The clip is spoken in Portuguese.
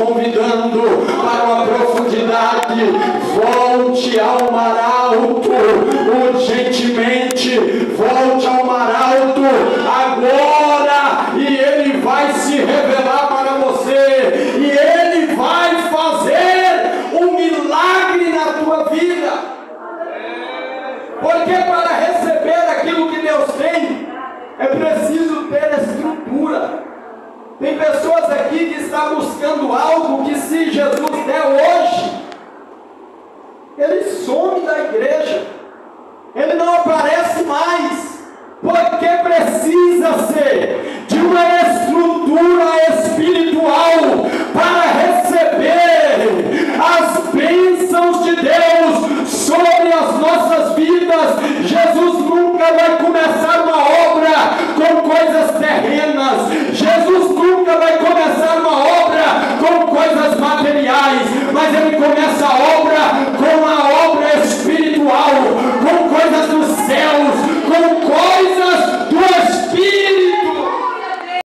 convidando para uma profundidade. Volte ao mar alto, urgentemente. Volte ao mar alto agora, e Ele vai se revelar para você, e Ele vai fazer um milagre na tua vida. Porque para receber aquilo que Deus tem, é preciso ter estrutura. Tem pessoas aqui ele some da igreja, ele não aparece mais, porque precisa ser de uma estrutura espiritual para receber as bênçãos de Deus sobre as nossas vidas. Jesus nunca vai começar uma obra com coisas terrenas. Jesus nunca vai começar uma obra com coisas materiais, mas ele começa a obra